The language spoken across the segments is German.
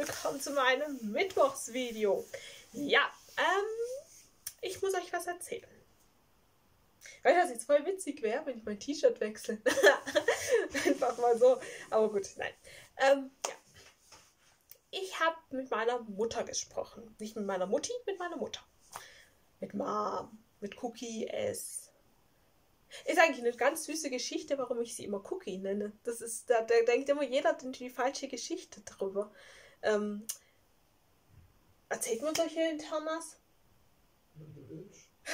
willkommen zu meinem Mittwochsvideo. Ja, ähm, ich muss euch was erzählen. Weil das jetzt voll witzig wäre, wenn ich mein T-Shirt wechsle. Einfach mal so. Aber gut, nein. Ähm, ja. Ich habe mit meiner Mutter gesprochen. Nicht mit meiner Mutti, mit meiner Mutter. Mit Mom, mit Cookie S, ist eigentlich eine ganz süße Geschichte, warum ich sie immer Cookie nenne. Das ist, da, da denkt immer jeder die falsche Geschichte drüber. Ähm, erzählt man solche Internas?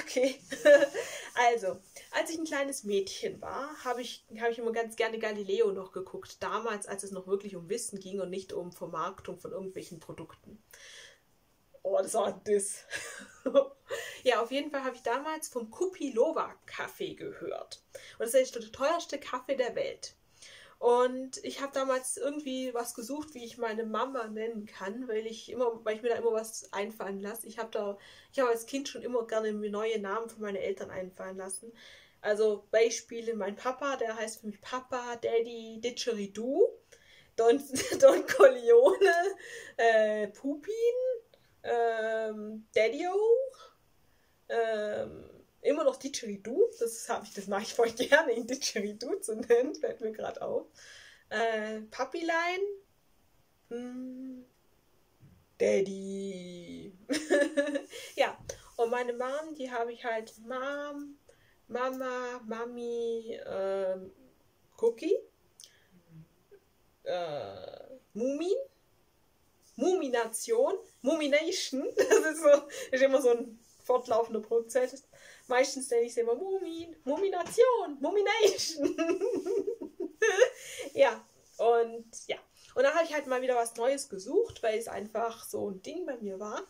Okay. also, als ich ein kleines Mädchen war, habe ich, hab ich immer ganz gerne Galileo noch geguckt. Damals, als es noch wirklich um Wissen ging und nicht um Vermarktung von irgendwelchen Produkten. Oh, das war das. ja, auf jeden Fall habe ich damals vom Kupilova Kaffee gehört. Und das ist der teuerste Kaffee der Welt. Und ich habe damals irgendwie was gesucht, wie ich meine Mama nennen kann, weil ich immer, weil ich mir da immer was einfallen lasse. Ich habe da, ich habe als Kind schon immer gerne mir neue Namen für meine Eltern einfallen lassen. Also Beispiele, mein Papa, der heißt für mich Papa, Daddy, Didgeridoo, Don, Don Corleone, äh, Pupin, ähm, Daddy-O, ähm, immer noch Didgeridoo, das habe ich, das mache ich voll gerne, ihn Didgeridoo zu nennen, fällt mir gerade auf. Äh, Papilein, hm, Daddy. ja, und meine Mom, die habe ich halt Mom, Mama, Mami, ähm, Cookie, äh, Mumin. Mumination, Mumination, das ist, so, ist immer so ein fortlaufender Prozess. Meistens nenne ich es immer Mumin, Mumination, Mumination. ja, und ja. Und dann habe ich halt mal wieder was Neues gesucht, weil es einfach so ein Ding bei mir war.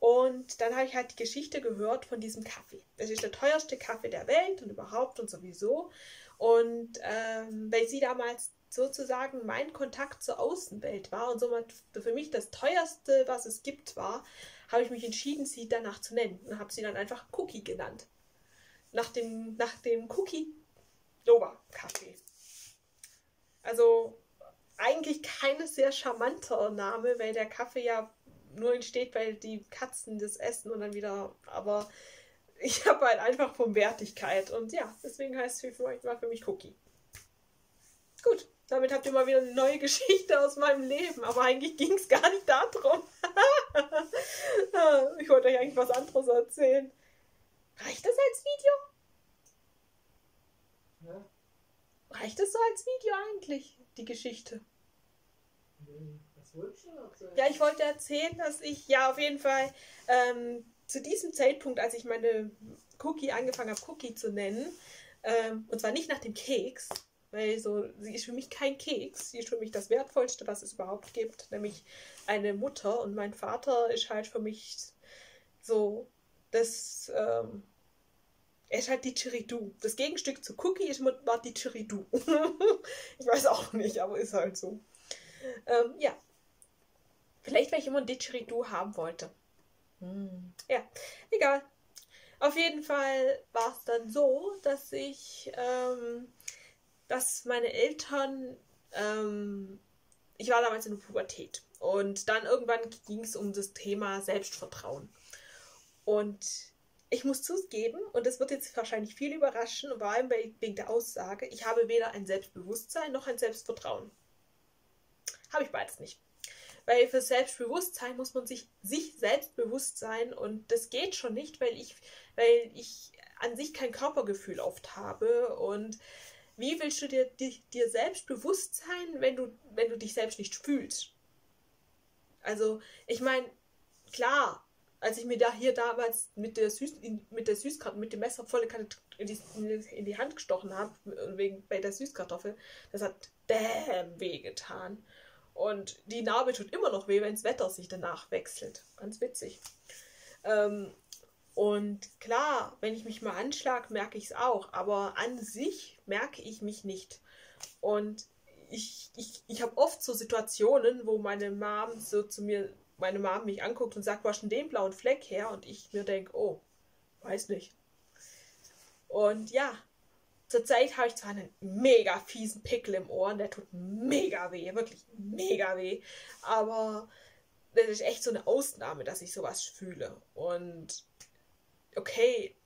Und dann habe ich halt die Geschichte gehört von diesem Kaffee. Das ist der teuerste Kaffee der Welt und überhaupt und sowieso. Und ähm, weil sie damals sozusagen mein Kontakt zur Außenwelt war und somit für mich das teuerste, was es gibt, war, habe ich mich entschieden, sie danach zu nennen und habe sie dann einfach Cookie genannt. Nach dem, nach dem Cookie Loba Kaffee. Also eigentlich kein sehr charmanter Name, weil der Kaffee ja nur entsteht, weil die Katzen das essen und dann wieder, aber ich habe halt einfach von Wertigkeit und ja, deswegen heißt es für, für mich Cookie. Gut. Damit habt ihr mal wieder eine neue Geschichte aus meinem Leben. Aber eigentlich ging es gar nicht darum. ich wollte euch eigentlich was anderes erzählen. Reicht das als Video? Ja. Reicht das so als Video eigentlich, die Geschichte? Was wolltest du erzählen? Ja, ich wollte erzählen, dass ich ja auf jeden Fall ähm, zu diesem Zeitpunkt, als ich meine Cookie angefangen habe, Cookie zu nennen, ähm, und zwar nicht nach dem Keks, weil so, sie ist für mich kein Keks, sie ist für mich das Wertvollste, was es überhaupt gibt, nämlich eine Mutter und mein Vater ist halt für mich so das, ähm, ist halt die Chiridou. Das Gegenstück zu Cookie ist, war die Chiridou. ich weiß auch nicht, aber ist halt so. Ähm, ja. Vielleicht, weil ich immer ein Didgeridoo haben wollte. Hm. Ja, egal. Auf jeden Fall war es dann so, dass ich ähm, dass meine Eltern, ähm, ich war damals in der Pubertät und dann irgendwann ging es um das Thema Selbstvertrauen. Und ich muss zugeben, und das wird jetzt wahrscheinlich viel überraschen, vor allem wegen der Aussage, ich habe weder ein Selbstbewusstsein noch ein Selbstvertrauen. Habe ich beides nicht. Weil für Selbstbewusstsein muss man sich, sich selbst bewusst sein und das geht schon nicht, weil ich, weil ich an sich kein Körpergefühl oft habe und wie willst du dir, dir, dir selbst bewusst sein, wenn du, wenn du dich selbst nicht fühlst? Also, ich meine, klar, als ich mir da hier damals mit der, Süß, mit der Süßkartoffel, mit dem Messer volle Karte in die, in die Hand gestochen habe, wegen bei der Süßkartoffel, das hat damn weh getan. Und die Narbe tut immer noch weh, wenn das Wetter sich danach wechselt. Ganz witzig. Ähm, und klar, wenn ich mich mal anschlag, merke ich es auch, aber an sich merke ich mich nicht. Und ich, ich, ich habe oft so Situationen, wo meine Mom so zu mir, meine Mom mich anguckt und sagt, was denn den blauen Fleck her? Und ich mir denke, oh, weiß nicht. Und ja, zurzeit habe ich zwar einen mega fiesen Pickel im Ohr, der tut mega weh, wirklich mega weh. Aber das ist echt so eine Ausnahme, dass ich sowas fühle. Und okay,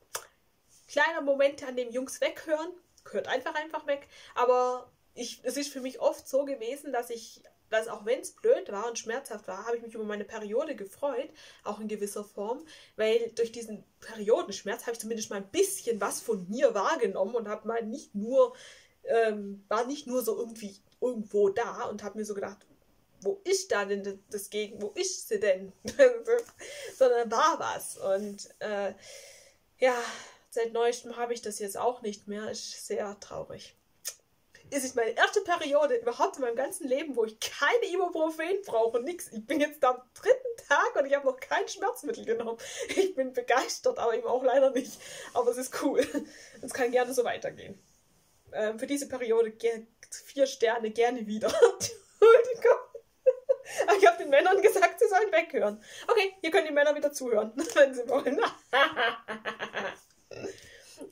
kleiner Moment an dem Jungs weghören, gehört einfach einfach weg. Aber ich, es ist für mich oft so gewesen, dass ich, dass auch wenn es blöd war und schmerzhaft war, habe ich mich über meine Periode gefreut, auch in gewisser Form, weil durch diesen Periodenschmerz habe ich zumindest mal ein bisschen was von mir wahrgenommen und habe mal nicht nur, ähm, war nicht nur so irgendwie irgendwo da und habe mir so gedacht, wo ist da denn das Gegen, wo ist sie denn? Sondern war was. Und äh, ja, seit neuestem habe ich das jetzt auch nicht mehr. Ist sehr traurig. Es ist meine erste Periode überhaupt in meinem ganzen Leben, wo ich keine Ibuprofen brauche, nix. Ich bin jetzt am dritten Tag und ich habe noch kein Schmerzmittel genommen. Ich bin begeistert, aber eben auch leider nicht. Aber es ist cool. Es kann gerne so weitergehen. Ähm, für diese Periode vier Sterne gerne wieder. Entschuldigung. Ich habe den Männern gesagt, sie sollen weghören. Okay, hier können die Männer wieder zuhören, wenn sie wollen.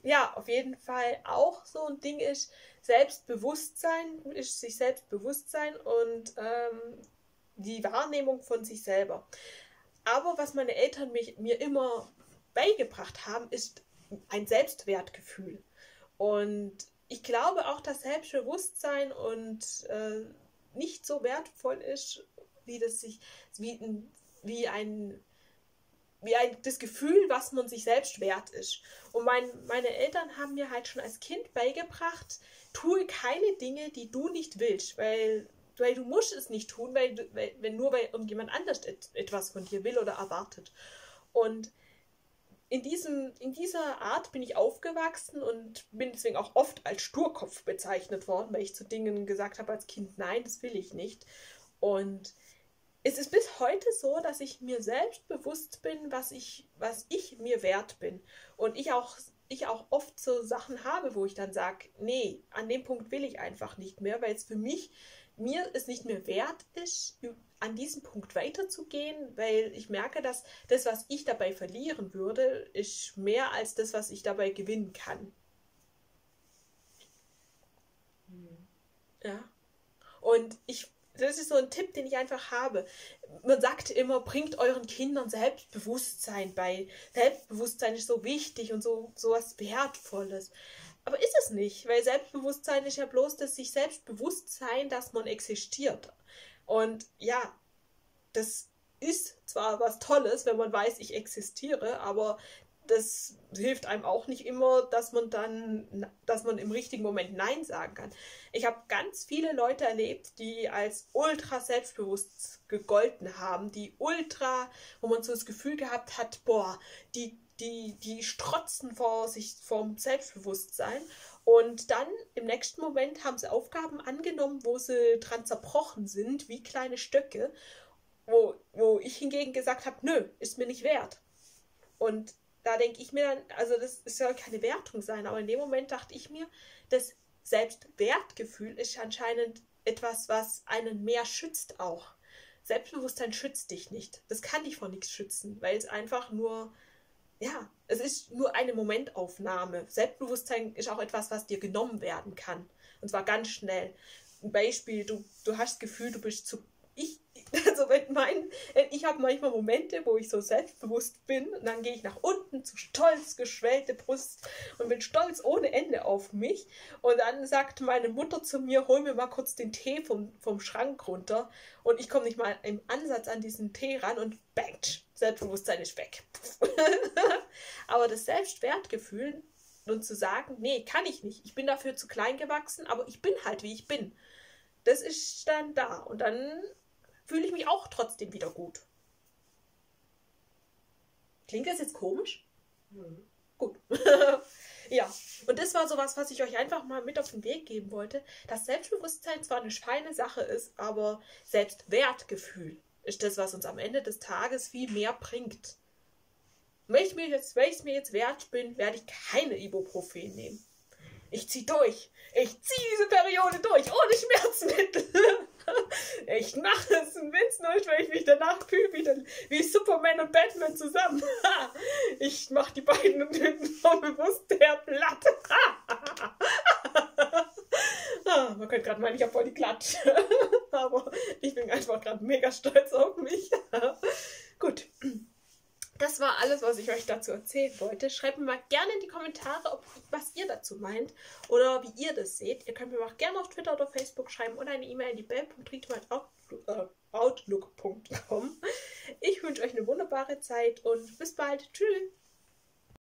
ja, auf jeden Fall auch so ein Ding ist Selbstbewusstsein, ist sich Selbstbewusstsein und ähm, die Wahrnehmung von sich selber. Aber was meine Eltern mich, mir immer beigebracht haben, ist ein Selbstwertgefühl. Und ich glaube auch, dass Selbstbewusstsein und äh, nicht so wertvoll ist wie das sich, wie, wie ein wie ein, das Gefühl, was man sich selbst wert ist. Und mein, meine Eltern haben mir halt schon als Kind beigebracht, tue keine Dinge, die du nicht willst, weil, weil du musst es nicht tun, weil, du, weil wenn nur weil irgendjemand anders et, etwas von dir will oder erwartet. Und in, diesem, in dieser Art bin ich aufgewachsen und bin deswegen auch oft als Sturkopf bezeichnet worden, weil ich zu Dingen gesagt habe als Kind, nein, das will ich nicht. Und es ist bis heute so, dass ich mir selbst bewusst bin, was ich, was ich mir wert bin. Und ich auch, ich auch oft so Sachen habe, wo ich dann sage, nee, an dem Punkt will ich einfach nicht mehr, weil es für mich, mir es nicht mehr wert ist, an diesem Punkt weiterzugehen, weil ich merke, dass das, was ich dabei verlieren würde, ist mehr als das, was ich dabei gewinnen kann. Mhm. Ja. Und ich das ist so ein Tipp, den ich einfach habe. Man sagt immer, bringt euren Kindern Selbstbewusstsein bei. Selbstbewusstsein ist so wichtig und so, so was Wertvolles. Aber ist es nicht, weil Selbstbewusstsein ist ja bloß das sich selbstbewusst sein, dass man existiert. Und ja, das ist zwar was Tolles, wenn man weiß, ich existiere, aber das hilft einem auch nicht immer, dass man dann, dass man im richtigen Moment Nein sagen kann. Ich habe ganz viele Leute erlebt, die als ultra selbstbewusst gegolten haben, die ultra, wo man so das Gefühl gehabt hat, boah, die, die, die strotzen vor sich vom Selbstbewusstsein. Und dann im nächsten Moment haben sie Aufgaben angenommen, wo sie dran zerbrochen sind, wie kleine Stöcke, wo, wo ich hingegen gesagt habe, nö, ist mir nicht wert. Und da denke ich mir dann, also das soll keine Wertung sein, aber in dem Moment dachte ich mir, das Selbstwertgefühl ist anscheinend etwas, was einen mehr schützt auch. Selbstbewusstsein schützt dich nicht. Das kann dich vor nichts schützen, weil es einfach nur, ja, es ist nur eine Momentaufnahme. Selbstbewusstsein ist auch etwas, was dir genommen werden kann. Und zwar ganz schnell. Ein Beispiel, du, du hast das Gefühl, du bist zu ich, also wenn mein, ich habe manchmal Momente, wo ich so selbstbewusst bin und dann gehe ich nach unten zu stolz geschwellte Brust und bin stolz ohne Ende auf mich und dann sagt meine Mutter zu mir, hol mir mal kurz den Tee vom, vom Schrank runter und ich komme nicht mal im Ansatz an diesen Tee ran und bang, Selbstbewusstsein ist weg. aber das Selbstwertgefühl und zu sagen, nee, kann ich nicht, ich bin dafür zu klein gewachsen, aber ich bin halt wie ich bin. Das ist dann da und dann fühle ich mich auch trotzdem wieder gut. Klingt das jetzt komisch? Mhm. Gut. ja, und das war sowas, was ich euch einfach mal mit auf den Weg geben wollte, dass Selbstbewusstsein zwar eine feine Sache ist, aber Selbstwertgefühl ist das, was uns am Ende des Tages viel mehr bringt. Wenn ich mir jetzt, wenn ich es mir jetzt wert bin, werde ich keine Ibuprofen nehmen. Ich ziehe durch. Ich ziehe diese Periode durch, ohne Schmerzmittel. Ich mache und wenn ich mich danach fühle wie, wie Superman und Batman zusammen. Ich mache die beiden bewusst her platt. Ah, Man könnte gerade meinen, ich habe voll die Klatsche. Aber ich bin einfach gerade mega stolz auf mich. Gut. Das war alles, was ich euch dazu erzählen wollte. Schreibt mir mal gerne in die Kommentare, ob, was ihr dazu meint oder wie ihr das seht. Ihr könnt mir auch gerne auf Twitter oder Facebook schreiben oder eine E-Mail in die bell.outlook.com. Ich wünsche euch eine wunderbare Zeit und bis bald. Tschüss.